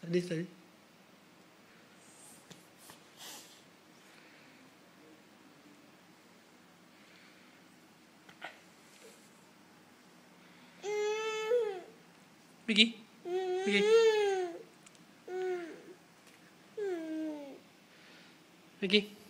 Tadi tadi. Pergi. Pergi. Pergi.